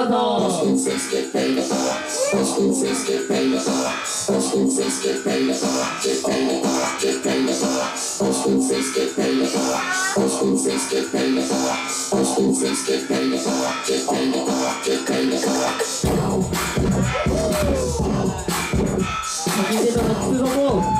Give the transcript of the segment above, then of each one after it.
Let's incest get go! Let's incest get famous. Let's incest get famous. Get famous. Get famous. Let's incest get famous. Let's incest get famous. Let's incest get famous. Get famous. Get famous. Get famous.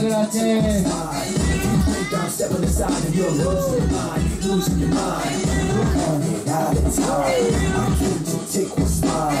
grande. Down stepping aside of your losing mind, You're losing your mind. Look on it, now it's time. I came to take what's mine.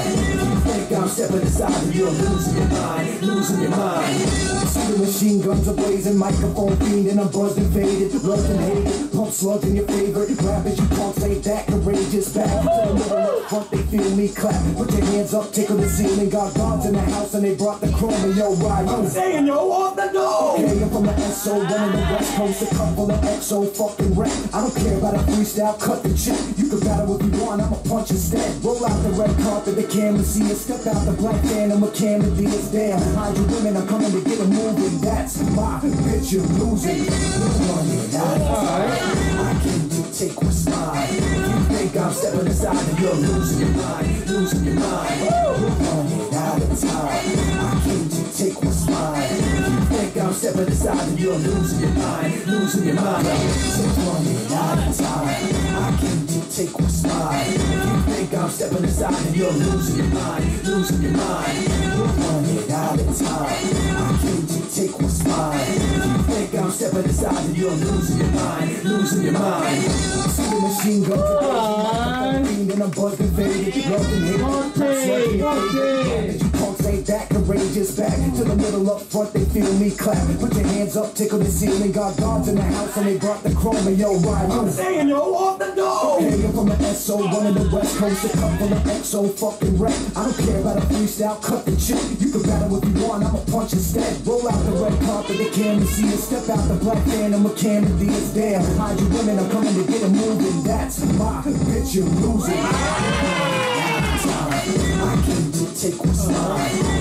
You think I'm stepping aside and you're losing your mind, losing your mind. See the machine guns are blazing, microphone fiend and I'm buzzed and faded, loved and hated. Pump slugs in your favorite rappers, you can't say that courageous. Back to the middle front, they feel me clap. Put your hands up, tickle the ceiling. Got gods in the house and they brought the chrome and yo, right. I'm saying yo, off the door. Okay, I'm from the SO, running the West Coast, a couple of XO fucking rap. I don't care about a freestyle, cut the check. You can battle if you want, I'ma punch instead. Roll out the red carpet, the camera see us. Step out the black phantom, a camera is damn. Hide your women, I'm coming to get a moving. That's my bitch, you're losing. Running out of time. I came to take what's mine. You think I'm stepping aside and you're losing your mind, losing your mind. Running out of time. I came to take what's mine. You think I'm stepping aside and you're losing your mind, losing your mind. You're running out of time. I came to take what's mine. I'm stepping aside and you're losing your mind, losing your mind. You're running out of time. I came to take what's mine. You think I'm stepping aside and you're losing your mind, losing your mind. See the machine gun today, and I'm buzzing faded, loved and hated. I'm slugging and faded. You punks ain't that courageous. Back to the middle up front, they feel me clap. Put your hands up, tickle the ceiling. Got guards in the house and they brought the chrome and yo, right. I'm saying yo, off the door. Okay, I'm from the SO, running the West Coast, a couple of XO fucking rap. I don't care about a freestyle, cut the check. You can battle if you want, I'ma punch instead. Roll out the red carpet, the camera see us. Step out the black phantom, a camera is there. Hide your women, I'm coming to get a moving. That's my bitch, you're losing. I came to take what's mine.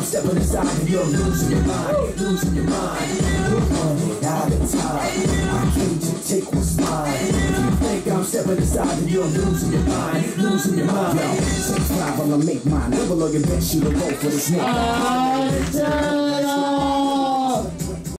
I'm stepping aside and you're losing your mind, losing your mind. You're running out of time. I came to take what's mine. You think I'm stepping aside and you're losing your mind, losing your mind. Yo, take five, I'ma make mine. Double on your best, you to roll for. 아, 자.